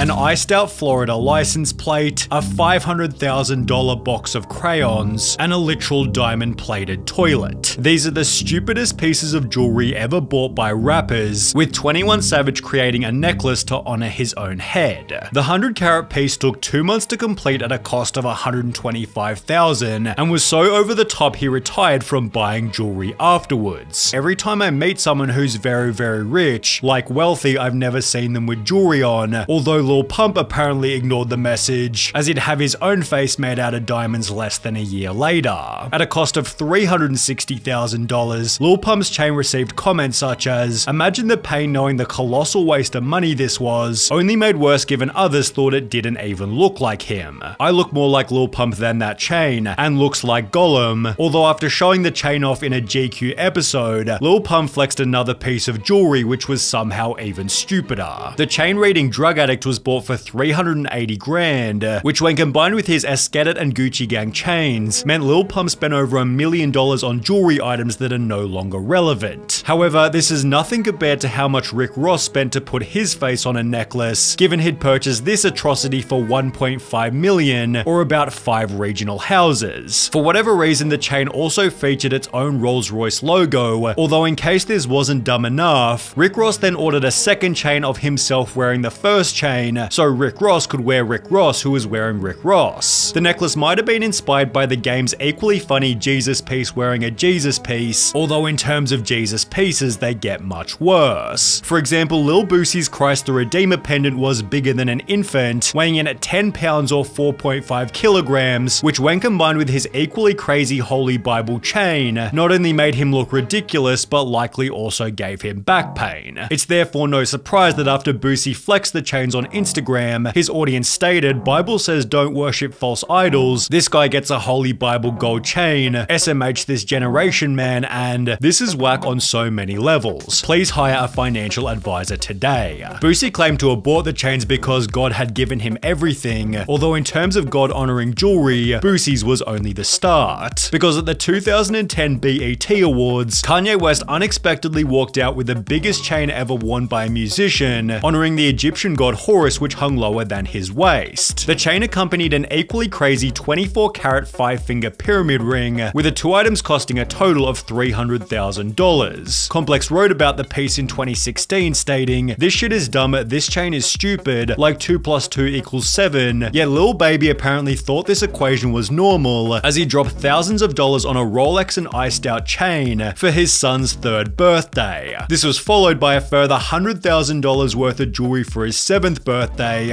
an iced out Florida license plate, a $500,000 box of crayons, and a literal diamond plated toilet. These are the stupidest pieces of jewelry ever bought by rappers, with 21 Savage creating a necklace to honor his own head. The 100 carat piece took two months to complete at a cost of 125,000, and was so over the top he retired from buying jewelry afterwards. Every time I meet someone who's very very rich, like wealthy, I've never seen them with jewelry on, although Lil Pump apparently ignored the message as he'd have his own face made out of diamonds less than a year later. At a cost of $360,000, Lil Pump's chain received comments such as, imagine the pain knowing the colossal waste of money this was, only made worse given others thought it didn't even look like him. I look more like Lil Pump than that chain, and looks like Gollum, although after showing the chain off in a GQ episode, Lil Pump flexed another piece of jewelry which was somehow even stupider. The chain reading Drug Addict was bought for 380 grand, uh, which when combined with his Esskeetit and Gucci Gang chains, meant Lil Pump spent over a million dollars on jewelry items that are no longer relevant. However, this is nothing compared to how much Rick Ross spent to put his face on a necklace, given he'd purchased this atrocity for 1.5 million, or about 5 regional houses. For whatever reason, the chain also featured its own Rolls-Royce logo, although in case this wasn't dumb enough, Rick Ross then ordered a second chain of himself wearing the first chain, so Rick Ross could wear Rick Ross who was wearing Rick Ross. The necklace might have been inspired by the game's equally funny Jesus piece wearing a Jesus piece, although in terms of Jesus pieces, they get much worse. For example, Lil Boosie's Christ the Redeemer pendant was bigger than an infant, weighing in at 10 pounds or 4.5 kilograms, which when combined with his equally crazy Holy Bible chain, not only made him look ridiculous, but likely also gave him back pain. It's therefore no surprise that after Boosie flexed the chains on Instagram, his audience stated, Bible says don't worship false idols, this guy gets a Holy Bible gold chain, SMH this generation man, and this is whack on so many levels. Please hire a financial advisor today. Boosie claimed to bought the chains because God had given him everything, although in terms of God honoring jewelry, Boosie's was only the start. Because at the 2010 BET Awards, Kanye West unexpectedly walked out with the biggest chain ever worn by a musician, honoring the Egyptian god Horus which hung lower than his waist. The chain accompanied an equally crazy 24 carat 5 finger pyramid ring, with the two items costing a total of $300,000. Complex wrote about the piece in 2016 stating, this shit is dumb, this chain is stupid, like 2 plus 2 equals 7, yet Lil Baby apparently thought this equation was normal, as he dropped thousands of dollars on a Rolex and iced out chain for his son's third birthday. This was followed by a further $100,000 worth of jewelry for his seventh birthday,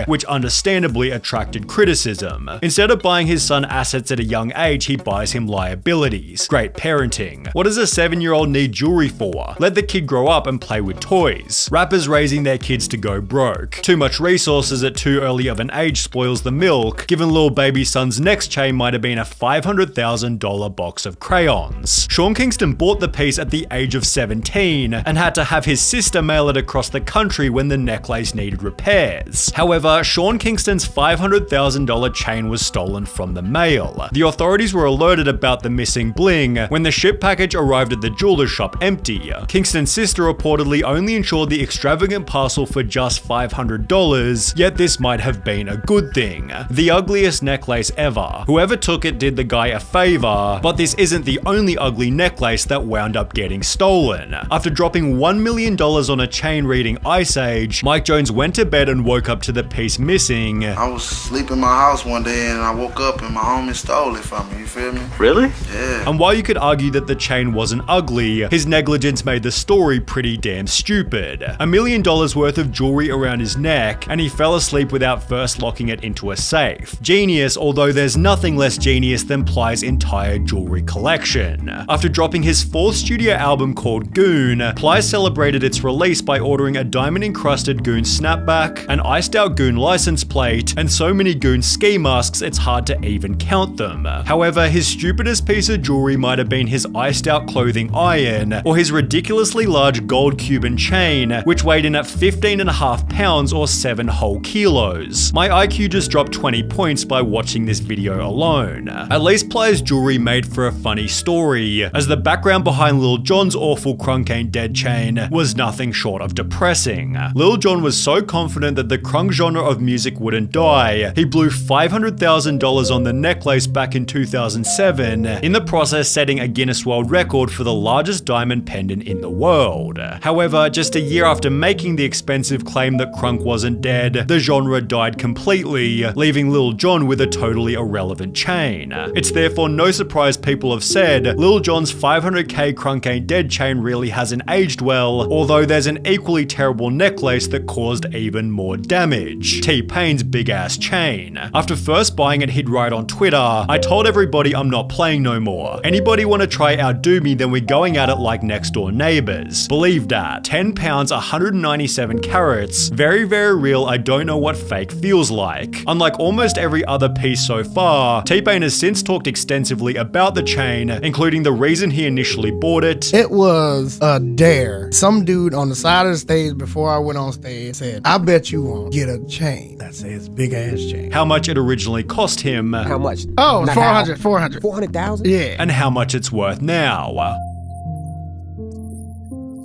which understandably attracted criticism. Instead of buying his son assets at a young age, he buys him liabilities. Great parenting. What does a seven year old need jewelry for? Let the kid grow up and play with toys. Rappers raising their kids to go broke. Too much resources at too early of an age spoils the milk, given Lil Baby Son's next chain might have been a $500,000 box of crayons. Sean Kingston bought the piece at the age of 17 and had to have his sister mail it across the country when the necklace needed repairs. However, Sean Kingston's $500,000 chain was stolen from the mail. The authorities were alerted about the missing bling when the ship package arrived at the jeweler's shop empty. Kingston's sister reportedly only insured the extravagant parcel for just $500, yet this might have been a good thing. The ugliest necklace ever. Whoever took it did the guy a favor, but this isn't the only ugly necklace that wound up getting stolen. After dropping $1 million on a chain reading Ice Age, Mike Jones went to bed and woke up to the piece missing. I was sleeping in my house one day and I woke up and my homie stole it from me, you feel me? Really? Yeah. And while you could argue that the chain wasn't ugly, his negligence made the story pretty damn stupid. A million dollars worth of jewelry around his neck, and he fell asleep without first locking it into a safe. Genius, although there's nothing less genius than Plies' entire jewelry collection. After dropping his fourth studio album called Goon, Ply celebrated its release by ordering a diamond encrusted Goon snapback, an iced out Goon license plate, and so many Goon ski masks it's hard to even count them. However, his stupidest piece of jewelry might have been his iced out clothing iron, or his ridiculously large gold Cuban chain, which weighed in at 15 and a half pounds or 7 whole kilos. My IQ just dropped 20 points by watching this video alone. At least Plies' jewelry made for a funny story, as the background behind Lil Jon's awful Crunk Ain't Dead chain was nothing short of depressing. Lil Jon was so confident that the the crunk genre of music wouldn't die. He blew $500,000 on the necklace back in 2007, in the process setting a Guinness World Record for the largest diamond pendant in the world. However, just a year after making the expensive claim that crunk wasn't dead, the genre died completely, leaving Lil Jon with a totally irrelevant chain. It's therefore no surprise people have said Lil Jon's 500k crunk ain't dead chain really hasn't aged well, although there's an equally terrible necklace that caused even more damage. T-Pain's big ass chain. After first buying it he'd write on Twitter, I told everybody I'm not playing no more. Anybody wanna try outdo me then we're going at it like next door neighbors. Believe that. 10 pounds 197 carats. Very very real I don't know what fake feels like. Unlike almost every other piece so far, T-Pain has since talked extensively about the chain, including the reason he initially bought it. It was a dare. Some dude on the side of the stage before I went on stage said, I bet you won't get a chain. That says big ass chain. How much it originally cost him. How much? Oh, Not 400, how. 400. 400,000? Yeah. and how much it's worth now.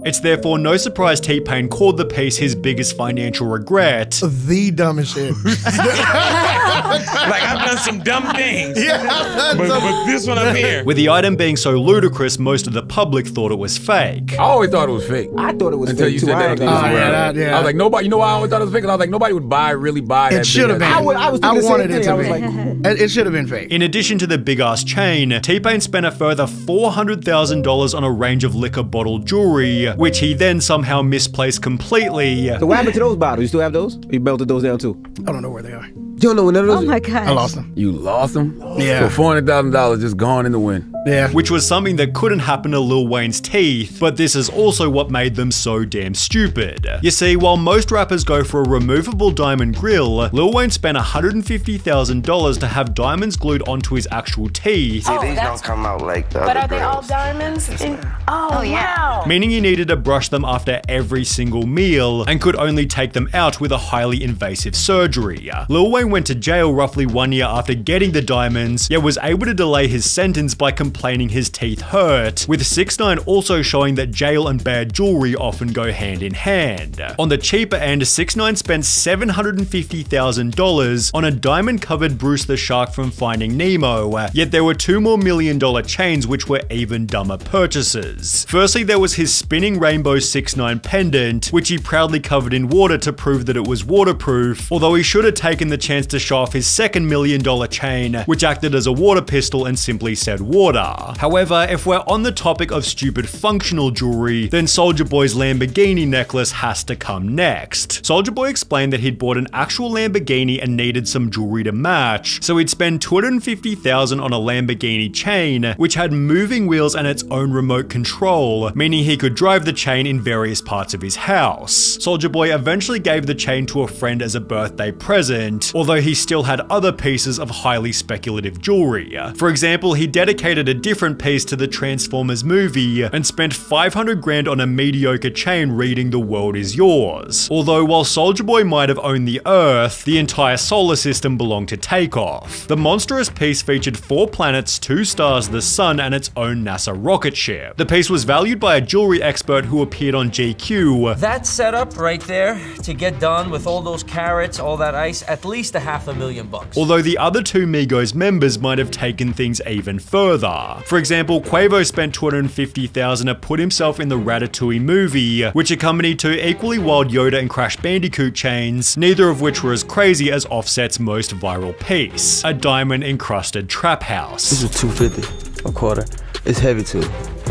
It's therefore no surprise T-Pain called the piece his biggest financial regret, the dumbest shit. Like I've done some dumb things. yeah. But, but this one up here. with the item being so ludicrous most of the public thought it was fake. I always thought it was fake. I thought it was Until fake you too. said I that. ain't on Oh, yeah, that- yeah. I was like, nobody. You know why I always thought it was fake? 'Cause I was like, nobody would buy, really buy that. It should have been. I would- I was I thinking the wanted it thing. to I was be. like, it, it should have been fake. In addition to the big ass chain, T-Pain spent a further $400,000 on a range of liquor bottle jewelry, which he then somehow misplaced completely. So what happened to those bottles? You still have those? Or you melted those down too? I don't know where they are. You don't know none of those? Oh my god. I lost them. You lost them. Yeah. So four hundred thousand dollars just gone in the wind. Yeah. which was something that couldn't happen to Lil Wayne's teeth, but this is also what made them so damn stupid. You see, while most rappers go for a removable diamond grill, Lil Wayne spent $150,000 to have diamonds glued onto his actual teeth, See, Oh, these that's- don't come out like the But other are they all girls. diamonds? In- oh, Oh, yeah. wow. meaning he needed to brush them after every single meal and could only take them out with a highly invasive surgery. Lil Wayne went to jail roughly one year after getting the diamonds, yet was able to delay his sentence by complaining his teeth hurt, with 6 9 also showing that jail and bad jewelry often go hand in hand. On the cheaper end, 6 9 spent $750,000 on a diamond covered Bruce the Shark from Finding Nemo, yet there were two more million dollar chains which were even dumber purchases. Firstly, there was his spinning rainbow 6 9 pendant, which he proudly covered in water to prove that it was waterproof, although he should have taken the chance to show off his second million dollar chain, which acted as a water pistol and simply said water. However, if we're on the topic of stupid functional jewelry, then Soulja Boy's Lamborghini necklace has to come next. Soulja Boy explained that he'd bought an actual Lamborghini and needed some jewelry to match, so he'd spend 250,000 on a Lamborghini chain, which had moving wheels and its own remote control, meaning he could drive the chain in various parts of his house. Soulja Boy eventually gave the chain to a friend as a birthday present, although he still had other pieces of highly speculative jewelry. For example, he dedicated a different piece to the Transformers movie and spent 500 grand on a mediocre chain reading The World Is Yours. Although while Soulja Boy might have owned the Earth, the entire solar system belonged to Takeoff. The monstrous piece featured four planets, two stars, the sun, and its own NASA rocket ship. The piece was valued by a jewelry expert who appeared on GQ That setup right there to get done with all those carats, all that ice, at least a half a million bucks. although the other two Migos members might have taken things even further. For example, Quavo spent 250,000 to put himself in the Ratatouille movie, which accompanied two equally wild Yoda and Crash Bandicoot chains, neither of which were as crazy as Offset's most viral piece, a diamond encrusted trap house. This is 250 a quarter. It's heavy too.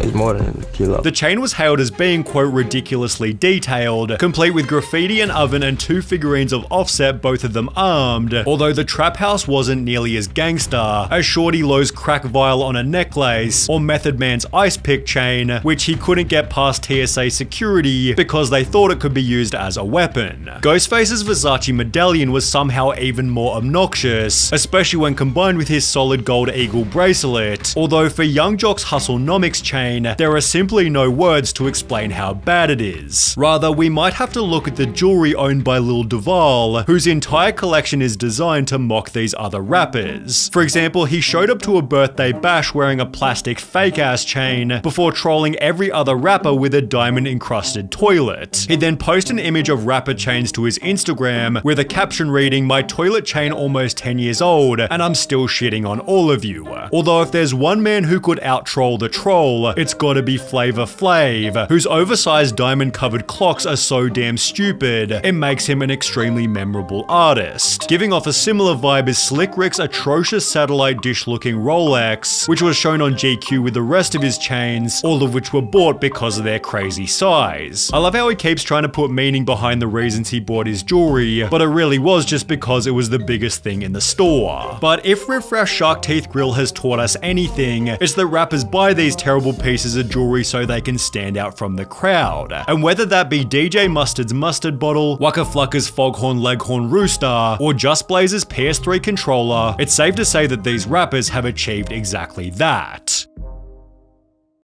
It's more than a kilo. The chain was hailed as being, quote, ridiculously detailed, complete with graffiti and oven and two figurines of Offset, both of them armed, although the trap house wasn't nearly as gangster, as Shawty Lo's crack vial on a necklace, or Method Man's ice pick chain, which he couldn't get past TSA security because they thought it could be used as a weapon. Ghostface's Versace medallion was somehow even more obnoxious, especially when combined with his solid gold eagle bracelet, although for Yung Joc's Hustlenomics chain, chain, there are simply no words to explain how bad it is. Rather, we might have to look at the jewelry owned by Lil Duval, whose entire collection is designed to mock these other rappers. For example, he showed up to a birthday bash wearing a plastic fake ass chain before trolling every other rapper with a diamond encrusted toilet. He then posted an image of rapper chains to his Instagram with a caption reading, My toilet chain almost 10 years old, and I'm still shitting on all of you. Although if there's one man who could out troll the troll, it's gotta be Flavor Flav, whose oversized diamond covered clocks are so damn stupid, it makes him an extremely memorable artist. Giving off a similar vibe is Slick Rick's atrocious satellite dish looking Rolex, which was shown on GQ with the rest of his chains, all of which were bought because of their crazy size. I love how he keeps trying to put meaning behind the reasons he bought his jewelry, but it really was just because it was the biggest thing in the store. But if Riff Raff Shark Teeth Grill has taught us anything, it's that rappers buy these terrible pieces of jewelry so they can stand out from the crowd. And whether that be DJ Mustard's mustard bottle, Waka Flocka's Foghorn Leghorn Rooster, or Just Blaze's PS3 controller, it's safe to say that these rappers have achieved exactly that.